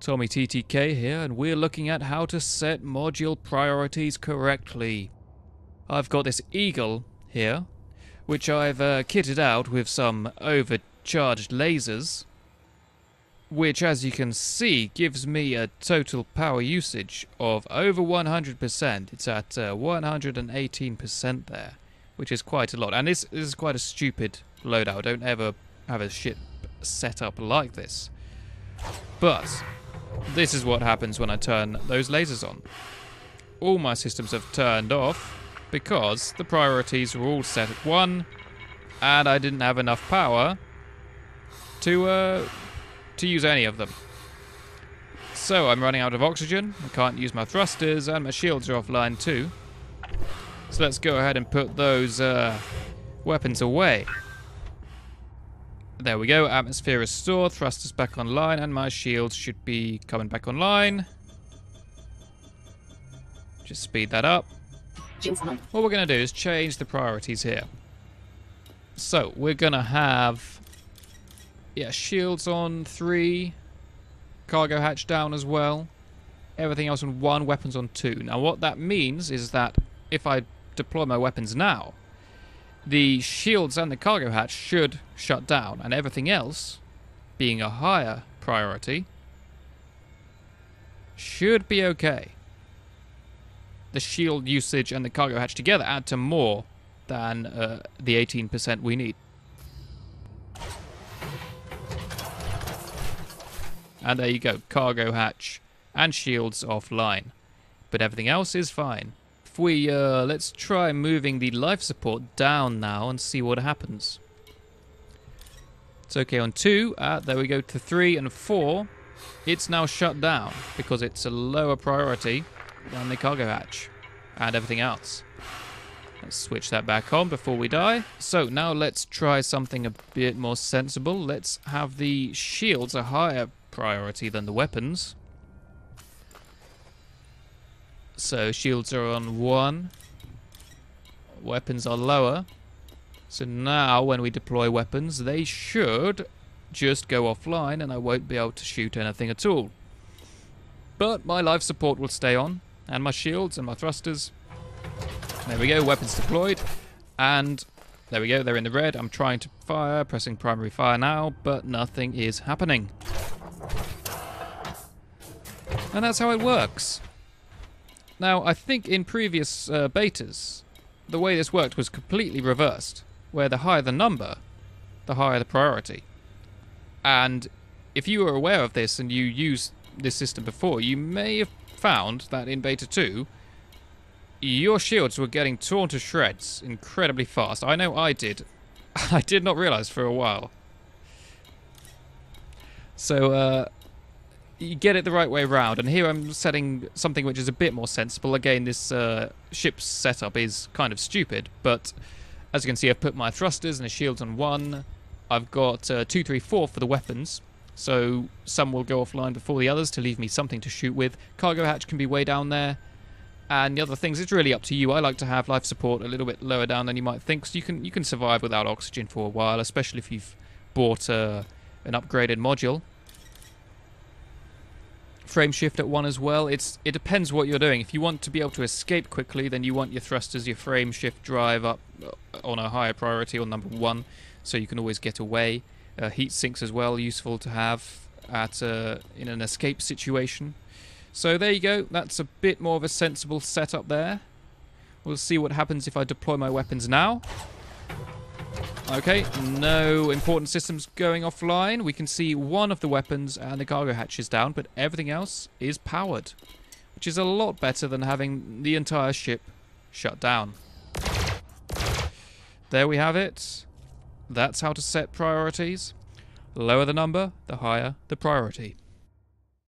Tommy TTK here, and we're looking at how to set module priorities correctly. I've got this Eagle here, which I've uh, kitted out with some overcharged lasers, which as you can see gives me a total power usage of over 100%. It's at uh, 118% there, which is quite a lot. And this, this is quite a stupid loadout. Don't ever have a ship set up like this. But this is what happens when I turn those lasers on. All my systems have turned off because the priorities were all set at 1 and I didn't have enough power to uh, to use any of them. So I'm running out of oxygen, I can't use my thrusters and my shields are offline too. So let's go ahead and put those uh, weapons away. There we go, atmosphere is restored, thrusters back online, and my shields should be coming back online. Just speed that up. What we're going to do is change the priorities here. So, we're going to have... Yeah, shields on three. Cargo hatch down as well. Everything else on one, weapons on two. Now, what that means is that if I deploy my weapons now, the shields and the cargo hatch should shut down, and everything else, being a higher priority, should be okay. The shield usage and the cargo hatch together add to more than uh, the 18% we need. And there you go, cargo hatch and shields offline. But everything else is fine we, uh, let's try moving the life support down now and see what happens. It's okay on two. Uh, there we go to three and four. It's now shut down because it's a lower priority than the cargo hatch and everything else. Let's switch that back on before we die. So now let's try something a bit more sensible. Let's have the shields a higher priority than the weapons. So shields are on one. Weapons are lower. So now when we deploy weapons, they should just go offline and I won't be able to shoot anything at all. But my life support will stay on, and my shields and my thrusters. There we go, weapons deployed. And there we go, they're in the red. I'm trying to fire, pressing primary fire now, but nothing is happening. And that's how it works. Now, I think in previous uh, betas, the way this worked was completely reversed, where the higher the number, the higher the priority. And if you were aware of this and you used this system before, you may have found that in beta 2, your shields were getting torn to shreds incredibly fast. I know I did. I did not realize for a while. So, uh, you get it the right way around. And here I'm setting something which is a bit more sensible. Again, this uh, ship's setup is kind of stupid, but as you can see, I've put my thrusters and the shields on one. I've got uh, two, three, four for the weapons. So some will go offline before the others to leave me something to shoot with. Cargo hatch can be way down there. And the other things, it's really up to you. I like to have life support a little bit lower down than you might think, so you can you can survive without oxygen for a while, especially if you've bought uh, an upgraded module frame shift at one as well. It's It depends what you're doing. If you want to be able to escape quickly, then you want your thrusters, your frame shift drive up uh, on a higher priority on number one, so you can always get away. Uh, heat sinks as well, useful to have at uh, in an escape situation. So there you go. That's a bit more of a sensible setup there. We'll see what happens if I deploy my weapons now. Okay, no important systems going offline. We can see one of the weapons and the cargo hatch is down, but everything else is powered, which is a lot better than having the entire ship shut down. There we have it. That's how to set priorities. Lower the number, the higher the priority.